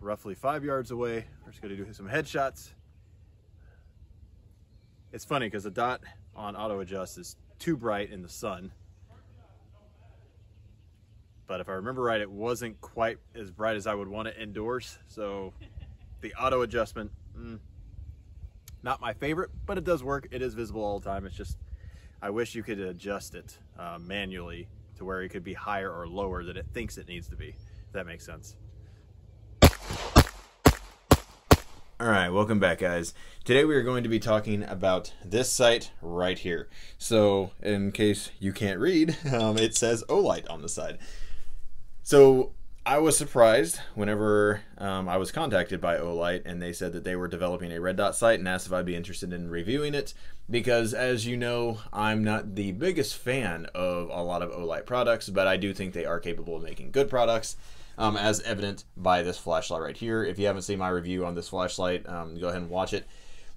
roughly five yards away. We're just gonna do some headshots. It's funny because the dot on auto adjust is too bright in the sun. But if I remember right, it wasn't quite as bright as I would want it indoors. So the auto adjustment, mm, not my favorite, but it does work. It is visible all the time. It's just, I wish you could adjust it uh, manually to where it could be higher or lower than it thinks it needs to be. If that makes sense. All right, welcome back, guys. Today we are going to be talking about this sight right here. So, in case you can't read, um, it says Olight on the side. So, I was surprised whenever um, I was contacted by Olight and they said that they were developing a red dot sight and asked if I'd be interested in reviewing it because, as you know, I'm not the biggest fan of a lot of Olight products, but I do think they are capable of making good products um, as evident by this flashlight right here. If you haven't seen my review on this flashlight, um, go ahead and watch it.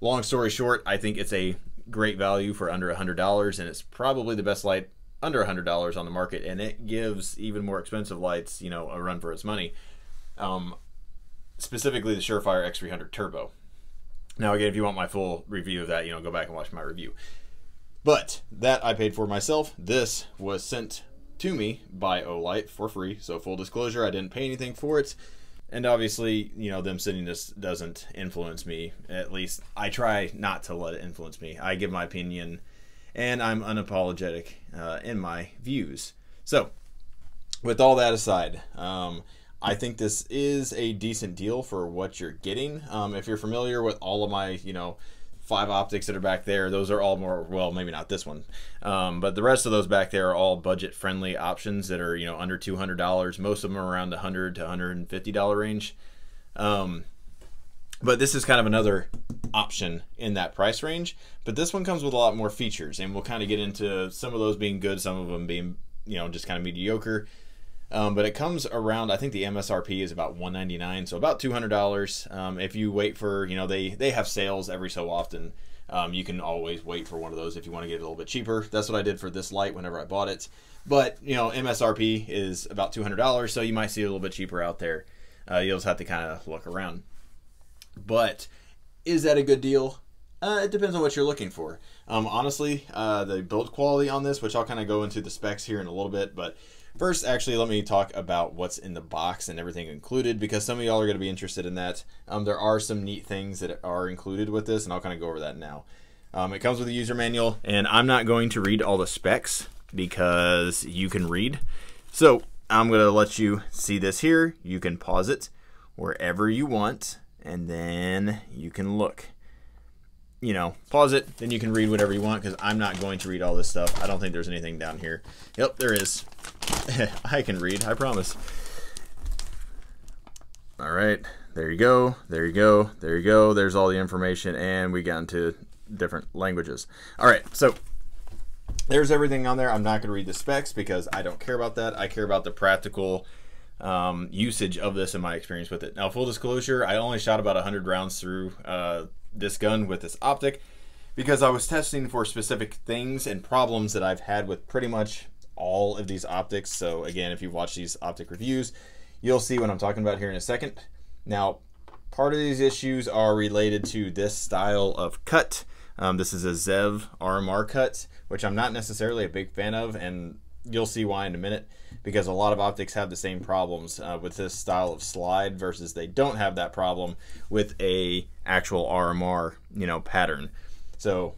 Long story short, I think it's a great value for under $100, and it's probably the best light under $100 on the market, and it gives even more expensive lights, you know, a run for its money. Um, specifically the Surefire X300 Turbo. Now, again, if you want my full review of that, you know, go back and watch my review. But that I paid for myself. This was sent to me by Olight for free. So full disclosure, I didn't pay anything for it. And obviously, you know, them sending this doesn't influence me. At least I try not to let it influence me. I give my opinion and I'm unapologetic uh, in my views. So, with all that aside, um, I think this is a decent deal for what you're getting. Um, if you're familiar with all of my, you know, five optics that are back there. Those are all more well, maybe not this one, um, but the rest of those back there are all budget friendly options that are you know under two hundred dollars. Most of them are around the hundred to hundred and fifty dollar range. Um, but this is kind of another option in that price range. But this one comes with a lot more features, and we'll kind of get into some of those being good, some of them being you know just kind of mediocre. Um, but it comes around. I think the MSRP is about 199, so about $200. Um, if you wait for, you know, they they have sales every so often. Um, you can always wait for one of those if you want to get it a little bit cheaper. That's what I did for this light whenever I bought it. But you know, MSRP is about $200, so you might see a little bit cheaper out there. Uh, you'll just have to kind of look around. But is that a good deal? Uh, it depends on what you're looking for. Um, honestly, uh, the build quality on this, which I'll kind of go into the specs here in a little bit, but First, actually, let me talk about what's in the box and everything included because some of y'all are going to be interested in that. Um, there are some neat things that are included with this, and I'll kind of go over that now. Um, it comes with a user manual, and I'm not going to read all the specs because you can read. So I'm going to let you see this here. You can pause it wherever you want, and then you can look you know, pause it, then you can read whatever you want because I'm not going to read all this stuff. I don't think there's anything down here. Yep, there is. I can read, I promise. All right, there you go, there you go, there you go. There's all the information, and we got into different languages. All right, so there's everything on there. I'm not going to read the specs because I don't care about that. I care about the practical um, usage of this in my experience with it. Now, full disclosure, I only shot about 100 rounds through uh, this gun with this optic because I was testing for specific things and problems that I've had with pretty much all of these optics. So again, if you've watched these optic reviews, you'll see what I'm talking about here in a second. Now, part of these issues are related to this style of cut. Um, this is a Zev RMR cut, which I'm not necessarily a big fan of, and you'll see why in a minute because a lot of optics have the same problems uh, with this style of slide versus they don't have that problem with a actual RMR you know pattern so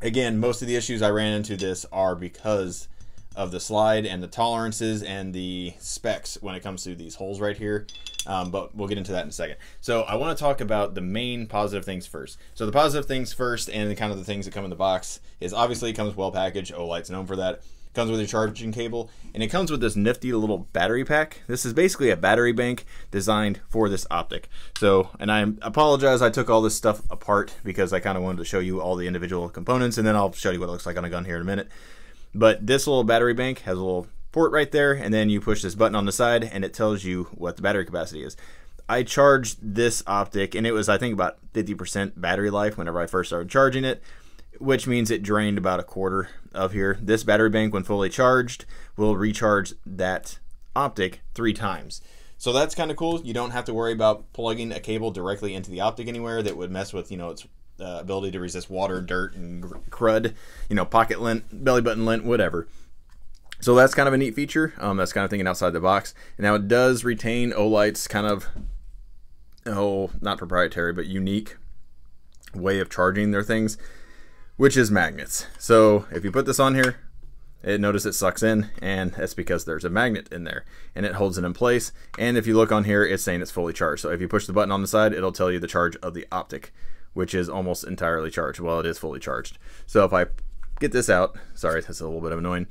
again most of the issues I ran into this are because of the slide and the tolerances and the specs when it comes to these holes right here um, but we'll get into that in a second. So I want to talk about the main positive things first. So the positive things first and kind of the things that come in the box is obviously it comes well packaged. Olight's known for that comes with your charging cable and it comes with this nifty little battery pack. This is basically a battery bank designed for this optic. So and i apologize i took all this stuff apart because i kind of wanted to show you all the individual components and then i'll show you what it looks like on a gun here in a minute. But this little battery bank has a little port right there and then you push this button on the side and it tells you what the battery capacity is. I charged this optic and it was I think about 50% battery life whenever I first started charging it which means it drained about a quarter of here. This battery bank, when fully charged, will recharge that optic three times. So that's kind of cool. You don't have to worry about plugging a cable directly into the optic anywhere that would mess with, you know, its uh, ability to resist water, dirt, and crud, you know, pocket lint, belly button lint, whatever. So that's kind of a neat feature. Um, that's kind of thinking outside the box. Now it does retain Olight's kind of, oh, not proprietary, but unique way of charging their things, which is magnets. So if you put this on here, it notice it sucks in and that's because there's a magnet in there and it holds it in place. And if you look on here it's saying it's fully charged. So if you push the button on the side it'll tell you the charge of the optic which is almost entirely charged. Well it is fully charged. So if I get this out sorry that's a little bit of annoying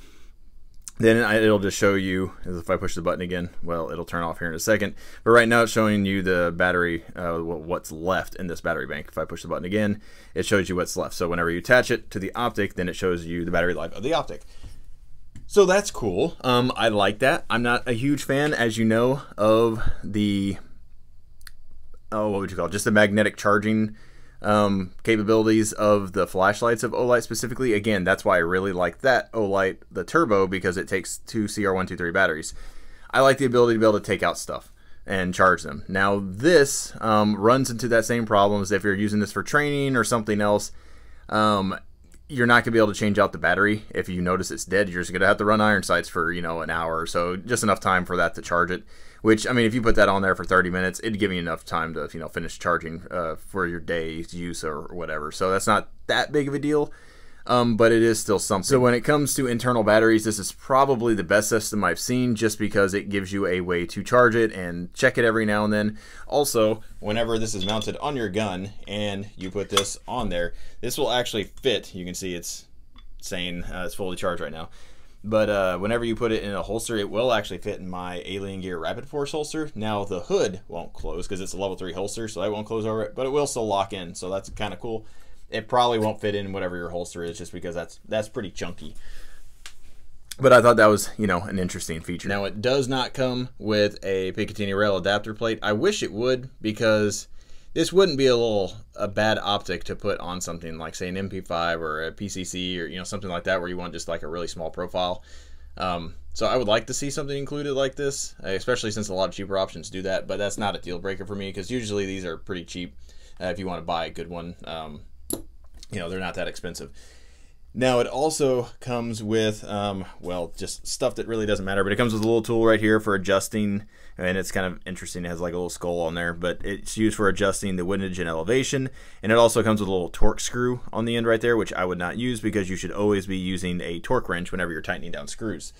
then it'll just show you if I push the button again well it'll turn off here in a second. But right now it's showing you the battery uh, what's left in this battery bank. If I push the button again it shows you what's left. So whenever you attach it to the optic then it shows you the battery life of the optic. So that's cool. Um, I like that. I'm not a huge fan as you know of the oh what would you call it? Just the magnetic charging um, capabilities of the flashlights of Olight specifically. Again, that's why I really like that Olight, the Turbo, because it takes two CR123 batteries. I like the ability to be able to take out stuff and charge them. Now, this um, runs into that same problem as if you're using this for training or something else. Um, you're not going to be able to change out the battery. If you notice it's dead, you're just going to have to run iron sights for, you know, an hour or so, just enough time for that to charge it. Which, I mean, if you put that on there for 30 minutes, it'd give you enough time to, you know, finish charging uh, for your day's use or whatever. So that's not that big of a deal um, but it is still something. So when it comes to internal batteries, this is probably the best system I've seen just because it gives you a way to charge it and check it every now and then. Also, whenever this is mounted on your gun and you put this on there, this will actually fit. You can see it's saying uh, it's fully charged right now. But uh, whenever you put it in a holster, it will actually fit in my Alien Gear Rapid Force holster. Now the hood won't close because it's a level 3 holster, so that won't close over it, but it will still lock in, so that's kind of cool it probably won't fit in whatever your holster is just because that's that's pretty chunky but I thought that was, you know, an interesting feature. Now, it does not come with a Picatinny rail adapter plate. I wish it would because this wouldn't be a little a bad optic to put on something like, say, an MP5 or a PCC or you know something like that where you want just like a really small profile. Um, so I would like to see something included like this, especially since a lot of cheaper options do that. But that's not a deal breaker for me because usually these are pretty cheap uh, if you want to buy a good one. Um, you know they're not that expensive. Now it also comes with, um, well, just stuff that really doesn't matter, but it comes with a little tool right here for adjusting, and it's kind of interesting. It has like a little skull on there, but it's used for adjusting the windage and elevation, and it also comes with a little torque screw on the end right there, which I would not use because you should always be using a torque wrench whenever you're tightening down screws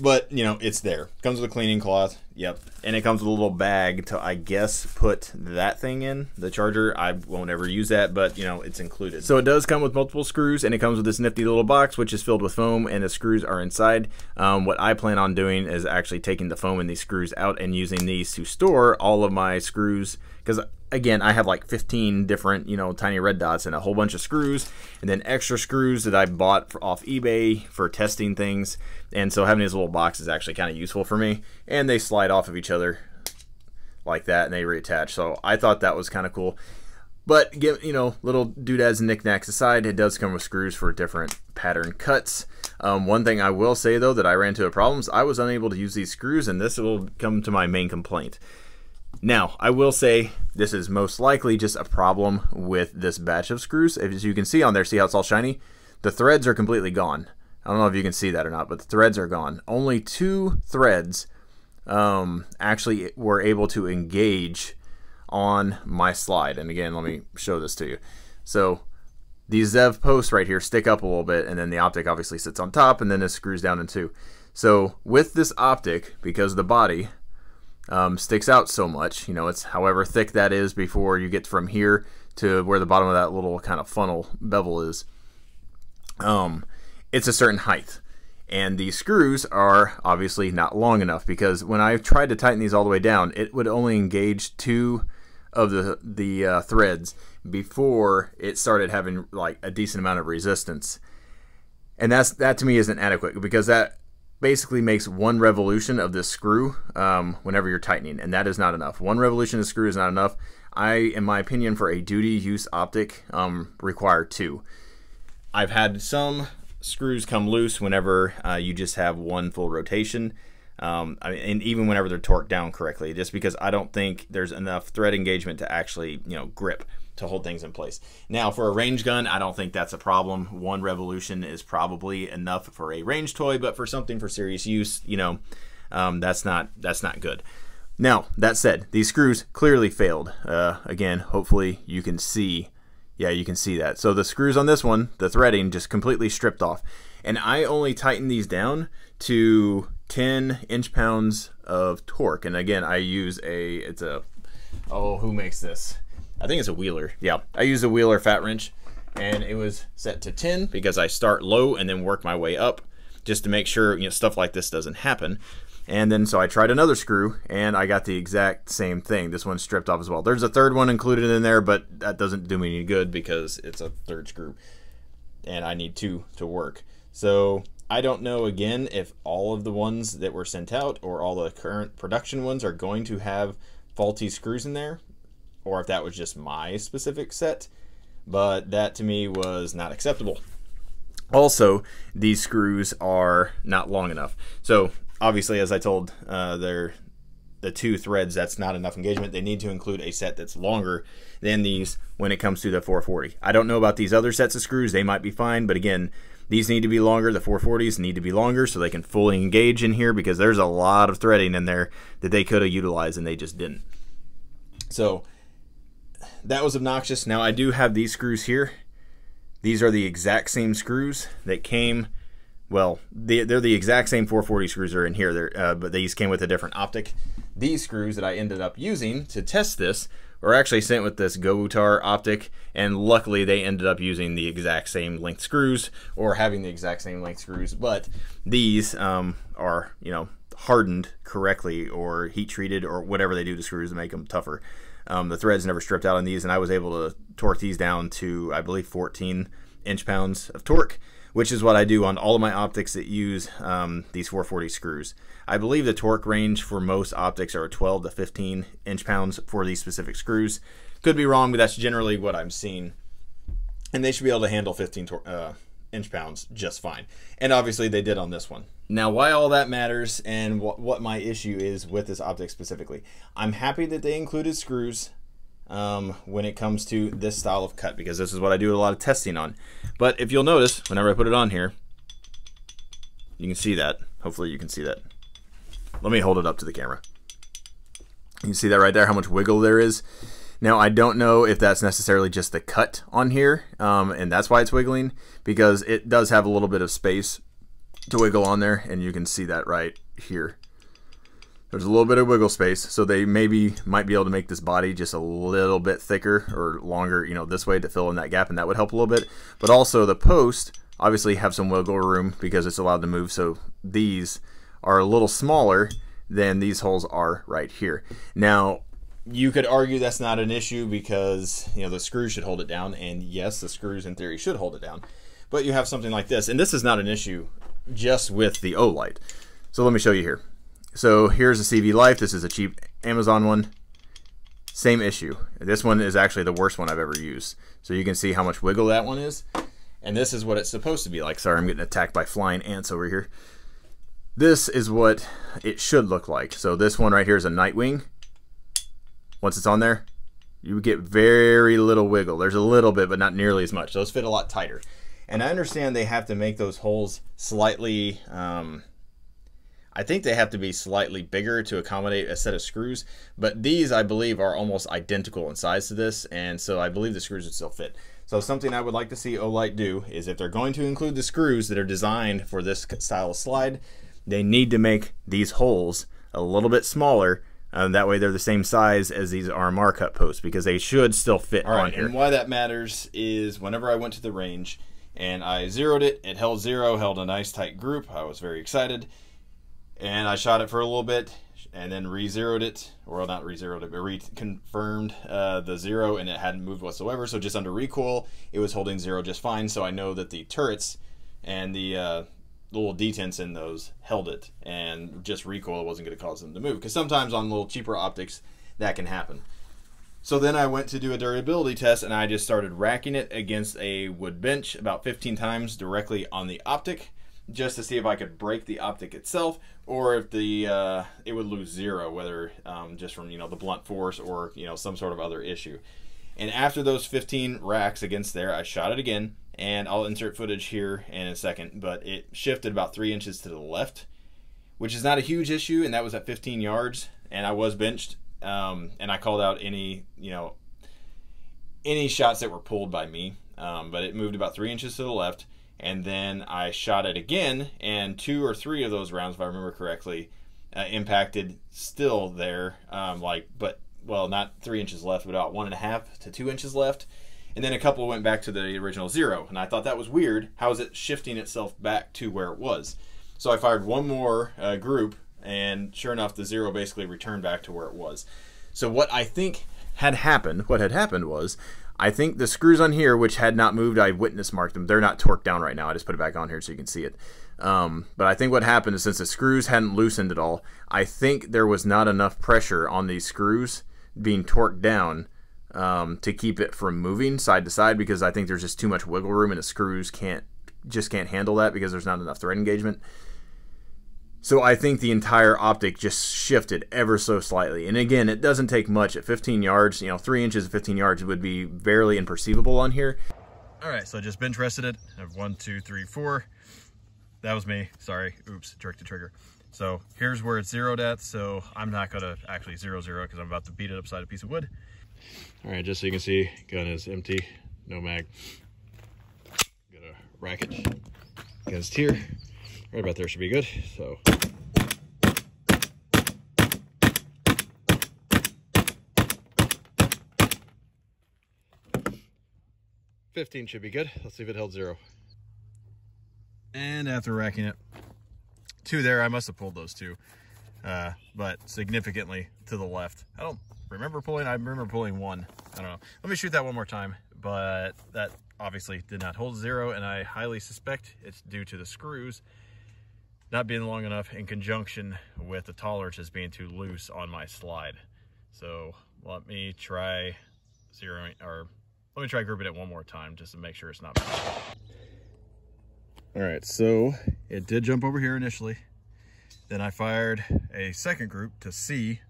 but you know it's there. Comes with a cleaning cloth. Yep. And it comes with a little bag to i guess put that thing in the charger. I won't ever use that but you know it's included. So it does come with multiple screws and it comes with this nifty little box which is filled with foam and the screws are inside. Um, what i plan on doing is actually taking the foam and these screws out and using these to store all of my screws because again, I have like 15 different, you know, tiny red dots and a whole bunch of screws, and then extra screws that I bought off eBay for testing things. And so having these little boxes is actually kind of useful for me. And they slide off of each other like that, and they reattach. So I thought that was kind of cool. But you know, little doodads and knickknacks aside, it does come with screws for different pattern cuts. Um, one thing I will say though that I ran into problems, I was unable to use these screws, and this will come to my main complaint. Now, I will say this is most likely just a problem with this batch of screws. As you can see on there, see how it's all shiny? The threads are completely gone. I don't know if you can see that or not, but the threads are gone. Only two threads um, actually were able to engage on my slide. And again, let me show this to you. So these ZEV posts right here stick up a little bit, and then the optic obviously sits on top, and then it screws down in two. So with this optic, because the body um, sticks out so much. You know, it's however thick that is before you get from here to where the bottom of that little kind of funnel bevel is. Um, it's a certain height. And these screws are obviously not long enough because when I tried to tighten these all the way down, it would only engage two of the the uh, threads before it started having like a decent amount of resistance. And that's that to me isn't adequate because that basically makes one revolution of this screw um, whenever you're tightening, and that is not enough. One revolution of screw is not enough. I, in my opinion, for a duty use optic, um, require two. I've had some screws come loose whenever uh, you just have one full rotation. Um, I mean, and even whenever they're torqued down correctly, just because I don't think there's enough thread engagement to actually, you know, grip to hold things in place. Now, for a range gun, I don't think that's a problem. One revolution is probably enough for a range toy, but for something for serious use, you know, um, that's not that's not good. Now, that said, these screws clearly failed. Uh, again, hopefully you can see. Yeah, you can see that. So the screws on this one, the threading just completely stripped off. And I only tightened these down to 10 inch pounds of torque. And again, I use a, it's a, oh, who makes this? I think it's a Wheeler. Yeah, I use a Wheeler fat wrench and it was set to 10 because I start low and then work my way up just to make sure, you know, stuff like this doesn't happen. And then so I tried another screw and I got the exact same thing. This one stripped off as well. There's a third one included in there, but that doesn't do me any good because it's a third screw and I need two to work. So I don't know again if all of the ones that were sent out or all the current production ones are going to have faulty screws in there or if that was just my specific set, but that to me was not acceptable. Also, these screws are not long enough. So obviously, as I told, uh, they're the two threads, that's not enough engagement. They need to include a set that's longer than these when it comes to the 440. I don't know about these other sets of screws. They might be fine, but again, these need to be longer. The 440s need to be longer so they can fully engage in here because there's a lot of threading in there that they could have utilized and they just didn't. So that was obnoxious. Now I do have these screws here. These are the exact same screws that came, well, they, are the exact same 440 screws that are in here, uh, but these came with a different optic. These screws that I ended up using to test this were actually sent with this Gobutar optic, and luckily they ended up using the exact same length screws or having the exact same length screws, but these um, are, you know, hardened correctly or heat treated or whatever they do to screws to make them tougher. Um, the threads never stripped out on these, and I was able to torque these down to, I believe, 14 inch pounds of torque, which is what I do on all of my optics that use um, these 440 screws. I believe the torque range for most optics are 12 to 15 inch pounds for these specific screws. Could be wrong, but that's generally what I'm seeing. And they should be able to handle 15 uh, inch pounds just fine. And obviously they did on this one. Now, why all that matters and what, what my issue is with this optic specifically. I'm happy that they included screws um, when it comes to this style of cut because this is what I do a lot of testing on. But if you'll notice, whenever I put it on here, you can see that. Hopefully you can see that. Let me hold it up to the camera. You see that right there, how much wiggle there is. Now, I don't know if that's necessarily just the cut on here, um, and that's why it's wiggling, because it does have a little bit of space to wiggle on there, and you can see that right here. There's a little bit of wiggle space, so they maybe might be able to make this body just a little bit thicker or longer, you know, this way to fill in that gap, and that would help a little bit. But also the post obviously have some wiggle room because it's allowed to move, so these are a little smaller than these holes are right here. Now, you could argue that's not an issue because, you know, the screws should hold it down, and yes, the screws in theory should hold it down. But you have something like this, and this is not an issue just with the Olight. So let me show you here. So here's a CV Life. This is a cheap Amazon one. Same issue. This one is actually the worst one I've ever used. So you can see how much wiggle that one is. And this is what it's supposed to be like. Sorry, I'm getting attacked by flying ants over here. This is what it should look like. So this one right here is a Nightwing. Once it's on there, you get very little wiggle. There's a little bit, but not nearly as much. Those fit a lot tighter. And I understand they have to make those holes slightly, um, I think they have to be slightly bigger to accommodate a set of screws, but these I believe are almost identical in size to this, and so I believe the screws would still fit. So something I would like to see Olight do is if they're going to include the screws that are designed for this style of slide, they need to make these holes a little bit smaller um, that way they're the same size as these RMR cut posts because they should still fit All right, on here. And why that matters is whenever I went to the range, and I zeroed it. It held zero, held a nice tight group. I was very excited. And I shot it for a little bit and then re-zeroed it, or not re-zeroed it, but reconfirmed uh, the zero and it hadn't moved whatsoever. So just under recoil, it was holding zero just fine. So I know that the turrets and the uh, little detents in those held it and just recoil wasn't going to cause them to move. Because sometimes on little cheaper optics, that can happen. So then I went to do a durability test and I just started racking it against a wood bench about 15 times directly on the optic. just to see if I could break the optic itself or if the uh, it would lose zero, whether um, just from you know the blunt force or you know some sort of other issue. And after those 15 racks against there, I shot it again, and I'll insert footage here in a second, but it shifted about three inches to the left, which is not a huge issue, and that was at 15 yards, and I was benched, um, and I called out any you know any shots that were pulled by me, um, but it moved about three inches to the left. And then I shot it again, and two or three of those rounds, if I remember correctly, uh, impacted still there, um, like but well, not three inches left, but about one and a half to two inches left, and then a couple went back to the original zero, and I thought that was weird. How is it shifting itself back to where it was? So I fired one more uh, group, and sure enough, the zero basically returned back to where it was. So what I think had happened, what had happened was I think the screws on here, which had not moved, I witness marked them. They're not torqued down right now. I just put it back on here so you can see it. Um, but I think what happened is since the screws hadn't loosened at all, I think there was not enough pressure on these screws being torqued down um, to keep it from moving side to side because I think there's just too much wiggle room and the screws can't just can't handle that because there's not enough thread engagement. So I think the entire optic just shifted ever so slightly. And again, it doesn't take much. At 15 yards, you know, 3 inches of 15 yards would be barely imperceivable on here. All right, so I just bench rested it. I have one, two, three, four. That was me. Sorry. Oops, jerked the trigger. So here's where it's zeroed at. So I'm not to actually zero zero because I'm about to beat it upside a piece of wood. All right, just so you can see, gun is empty, no mag. Got a racket against here. Right about there should be good. So. Fifteen should be good. Let's see if it held zero. And after racking it, two there. I must have pulled those two, uh, but significantly to the left. I don't remember pulling. I remember pulling one. I don't know. Let me shoot that one more time. But that obviously did not hold zero, and I highly suspect it's due to the screws not being long enough in conjunction with the tolerances being too loose on my slide. So let me try zeroing, or let me try grouping it one more time just to make sure it's not. All right, so it did jump over here initially. Then I fired a second group to see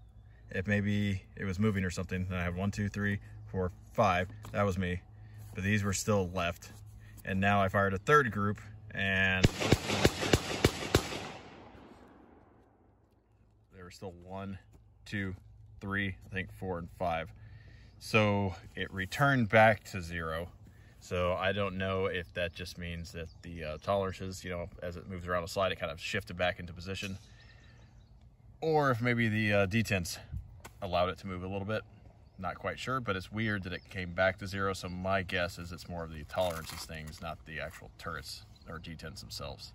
if maybe it was moving or something. Then I have one, two, three, four, five. That was me. But these were still left. And now I fired a third group and still one, two, three, I think four and five. So it returned back to zero. So I don't know if that just means that the uh, tolerances, you know, as it moves around the slide, it kind of shifted back into position. Or if maybe the uh, detents allowed it to move a little bit. Not quite sure, but it's weird that it came back to zero. So my guess is it's more of the tolerances things, not the actual turrets or detents themselves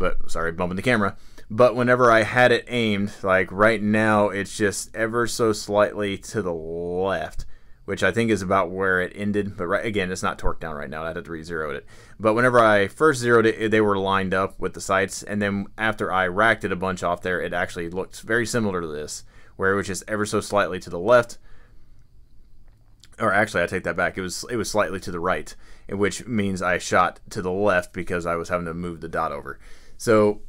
but sorry, bumping the camera. But whenever I had it aimed, like right now, it's just ever so slightly to the left, which I think is about where it ended. But right again, it's not torqued down right now. I had to re-zeroed it. But whenever I first zeroed it, they were lined up with the sights, and then after I racked it a bunch off there, it actually looked very similar to this, where it was just ever so slightly to the left or actually I take that back. It was it was slightly to the right, which means I shot to the left because I was having to move the dot over. So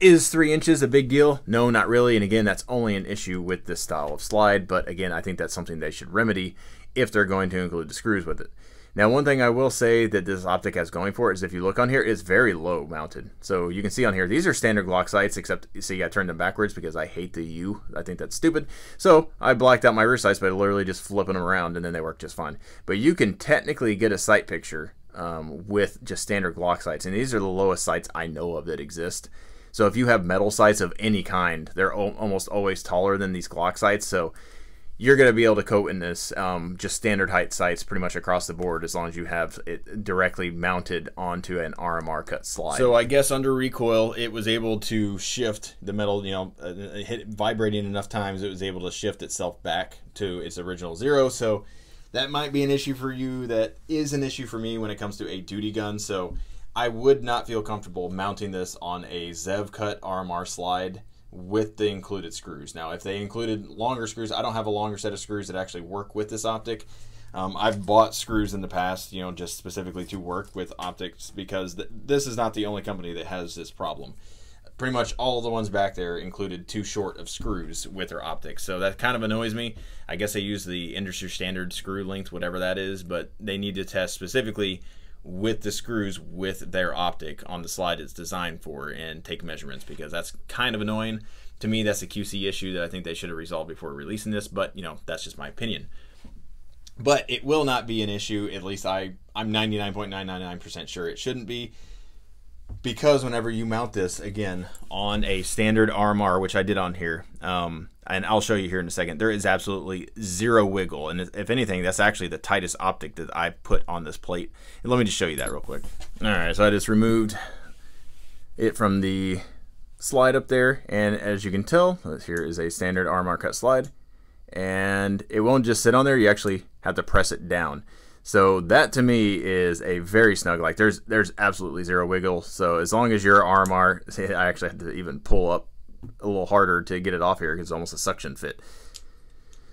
is three inches a big deal? No, not really. And again, that's only an issue with this style of slide. But again, I think that's something they should remedy if they're going to include the screws with it. Now, one thing I will say that this optic has going for it is if you look on here, it's very low mounted. So you can see on here, these are standard Glock sights, except see I turned them backwards because I hate the U. I think that's stupid. So I blacked out my rear sights by literally just flipping them around and then they work just fine. But you can technically get a sight picture um, with just standard Glock sights. And these are the lowest sights I know of that exist. So if you have metal sights of any kind, they're almost always taller than these Glock sights. So you're going to be able to co-witness um, just standard height sights pretty much across the board as long as you have it directly mounted onto an RMR cut slide. So I guess under recoil, it was able to shift the metal, you know, uh, hit vibrating enough times, it was able to shift itself back to its original zero. So that might be an issue for you. That is an issue for me when it comes to a duty gun. So I would not feel comfortable mounting this on a Zev cut RMR slide with the included screws. Now, if they included longer screws, I don't have a longer set of screws that actually work with this optic. Um, I've bought screws in the past, you know, just specifically to work with optics because th- this is not the only company that has this problem. Pretty much all the ones back there included too short of screws with their optics, so that kind of annoys me. I guess they use the industry standard screw length, whatever that is, but they need to test specifically with the screws with their optic on the slide it's designed for and take measurements because that's kind of annoying. To me, that's a QC issue that I think they should have resolved before releasing this, but you know, that's just my opinion. But it will not be an issue, at least I, I'm 99.999% sure it shouldn't be. Because whenever you mount this again on a standard RMR, which I did on here, um, and I'll show you here in a second, there is absolutely zero wiggle. And if anything, that's actually the tightest optic that I put on this plate. And let me just show you that real quick. All right, so I just removed it from the slide up there. And as you can tell, here is a standard RMR cut slide. And it won't just sit on there, you actually have to press it down. So that to me is a very snug. Like there's there's absolutely zero wiggle. So as long as your RMR, I actually had to even pull up a little harder to get it off here because it's almost a suction fit.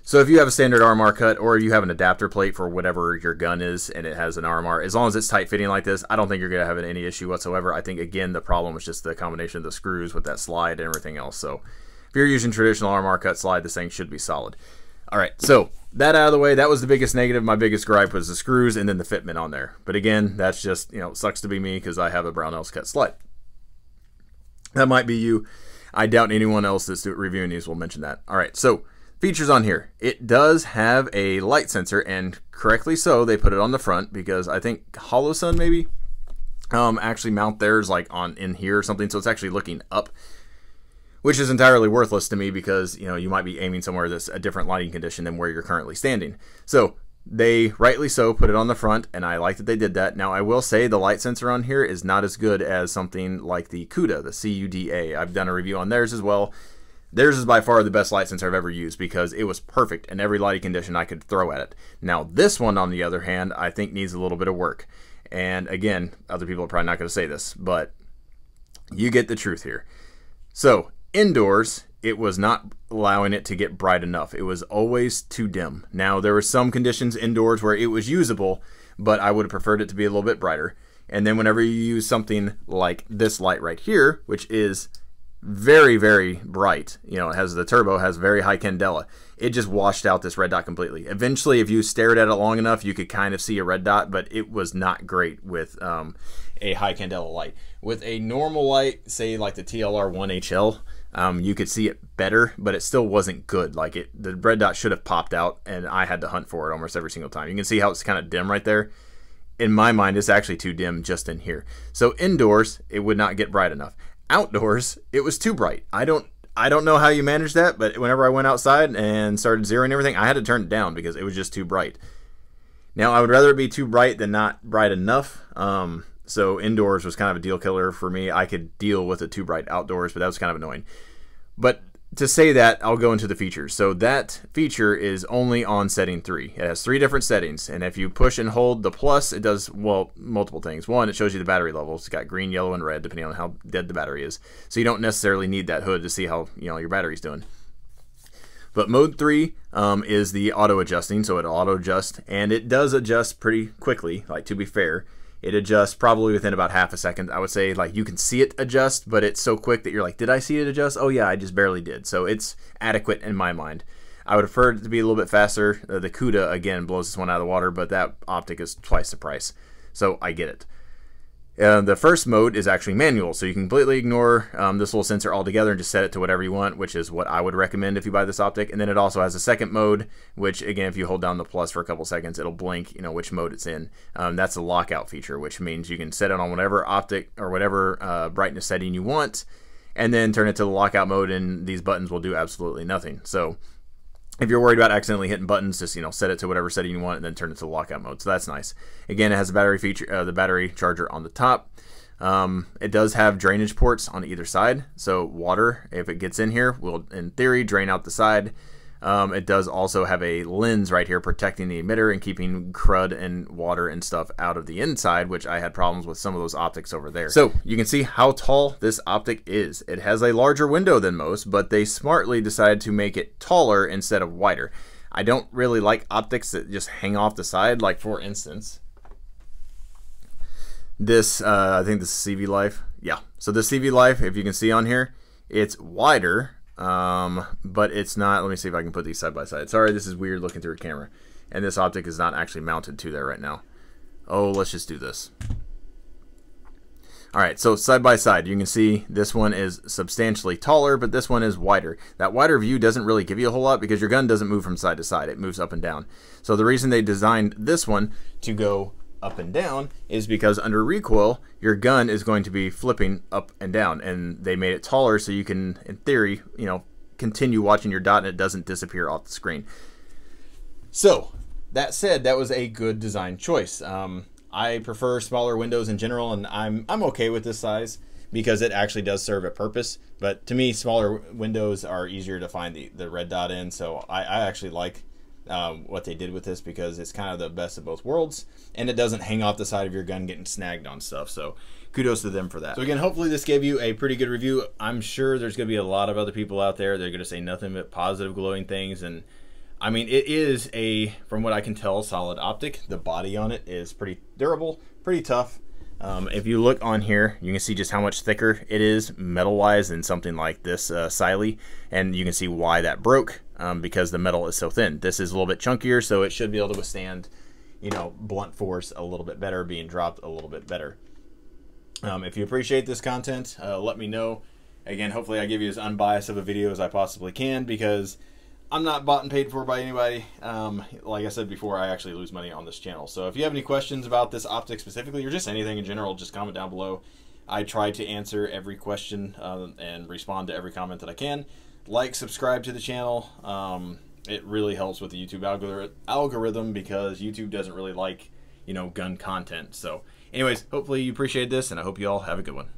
So if you have a standard RMR cut or you have an adapter plate for whatever your gun is and it has an RMR, as long as it's tight fitting like this, I don't think you're going to have any issue whatsoever. I think, again, the problem was just the combination of the screws with that slide and everything else. So if you're using traditional RMR cut slide, this thing should be solid. All right, so that out of the way, that was the biggest negative. My biggest gripe was the screws and then the fitment on there. But again, that's just, you know, sucks to be me because I have a Brownells cut slide. That might be you. I doubt anyone else that's reviewing these will mention that. All right, so features on here. It does have a light sensor, and correctly so, they put it on the front because I think Holosun maybe um, actually mount theirs like on in here or something, so it's actually looking up, which is entirely worthless to me because you know you might be aiming somewhere that's a different lighting condition than where you're currently standing. So they rightly so put it on the front, and I like that they did that. Now, I will say the light sensor on here is not as good as something like the CUDA, the C-U-D-A. I've done a review on theirs as well. Theirs is by far the best light sensor I've ever used because it was perfect in every lighting condition I could throw at it. Now, this one, on the other hand, I think needs a little bit of work. And again, other people are probably not going to say this, but you get the truth here. So, indoors, it was not allowing it to get bright enough. It was always too dim. Now, there were some conditions indoors where it was usable, but I would have preferred it to be a little bit brighter. And then whenever you use something like this light right here, which is very, very bright, you know, it has the turbo, has very high candela, it just washed out this red dot completely. Eventually, if you stared at it long enough, you could kind of see a red dot, but it was not great with um, a high candela light. With a normal light, say like the TLR 1HL, um, you could see it better, but it still wasn't good. Like it, the red dot should have popped out, and I had to hunt for it almost every single time. You can see how it's kind of dim right there. In my mind, it's actually too dim just in here. So indoors, it would not get bright enough. Outdoors, it was too bright. I don't, I don't know how you manage that, but whenever I went outside and started zeroing everything, I had to turn it down because it was just too bright. Now, I would rather it be too bright than not bright enough. Um, so indoors was kind of a deal killer for me. I could deal with it too bright outdoors, but that was kind of annoying. But to say that, I'll go into the features. So that feature is only on setting three. It has three different settings, and if you push and hold the plus, it does well multiple things. One, it shows you the battery levels. It's got green, yellow, and red depending on how dead the battery is. So you don't necessarily need that hood to see how you know your battery's doing. But mode three um, is the auto adjusting, so it auto adjust, and it does adjust pretty quickly. Like to be fair, it adjusts probably within about half a second. I would say like you can see it adjust, but it's so quick that you're like, did I see it adjust? Oh yeah, I just barely did. So it's adequate in my mind. I would prefer it to be a little bit faster. Uh, the CUDA again blows this one out of the water, but that optic is twice the price. So I get it. Uh, the first mode is actually manual, so you can completely ignore um, this little sensor altogether and just set it to whatever you want, which is what I would recommend if you buy this optic. And then it also has a second mode, which again, if you hold down the plus for a couple seconds, it'll blink, you know, which mode it's in. Um, that's a lockout feature, which means you can set it on whatever optic or whatever uh, brightness setting you want, and then turn it to the lockout mode, and these buttons will do absolutely nothing. So if you're worried about accidentally hitting buttons, just you know set it to whatever setting you want and then turn it to lockout mode. So that's nice. Again, it has a battery feature, uh, the battery charger on the top. Um, it does have drainage ports on either side, so water, if it gets in here, will in theory drain out the side. Um, it does also have a lens right here protecting the emitter and keeping crud and water and stuff out of the inside, which I had problems with some of those optics over there. So you can see how tall this optic is. It has a larger window than most, but they smartly decided to make it taller instead of wider. I don't really like optics that just hang off the side. Like for instance, this uh, I think this is CV Life. Yeah. So the CV Life, if you can see on here, it's wider, um, but it's not. Let me see if I can put these side by side. Sorry, this is weird looking through a camera, and this optic is not actually mounted to there right now. Oh, let's just do this. All right, so side by side, you can see this one is substantially taller, but this one is wider. That wider view doesn't really give you a whole lot because your gun doesn't move from side to side. It moves up and down. So the reason they designed this one to go up and down is because under recoil, your gun is going to be flipping up and down. And they made it taller so you can, in theory, you know, continue watching your dot and it doesn't disappear off the screen. So, that said, that was a good design choice. Um, I prefer smaller windows in general, and I'm I'm okay with this size because it actually does serve a purpose. But to me, smaller windows are easier to find the, the red dot in, so I, I actually like um, what they did with this because it's kind of the best of both worlds, and it doesn't hang off the side of your gun getting snagged on stuff. So kudos to them for that. So again, hopefully this gave you a pretty good review. I'm sure there's going to be a lot of other people out there. They're going to say nothing but positive, glowing things, and I mean, it is a, from what I can tell, solid optic. The body on it is pretty durable, pretty tough. Um, if you look on here, you can see just how much thicker it is metal-wise than something like this uh, Siley, and you can see why that broke um, because the metal is so thin. This is a little bit chunkier, so it should be able to withstand, you know, blunt force a little bit better, being dropped a little bit better. Um, if you appreciate this content, uh, let me know. Again, hopefully I give you as unbiased of a video as I possibly can because I'm not bought and paid for by anybody. Um, like I said before, I actually lose money on this channel. So if you have any questions about this optic specifically, or just anything in general, just comment down below. I try to answer every question uh, and respond to every comment that I can. Like, subscribe to the channel. Um, it really helps with the YouTube algorithm because YouTube doesn't really like, you know, gun content. So anyways, hopefully you appreciate this, and I hope you all have a good one.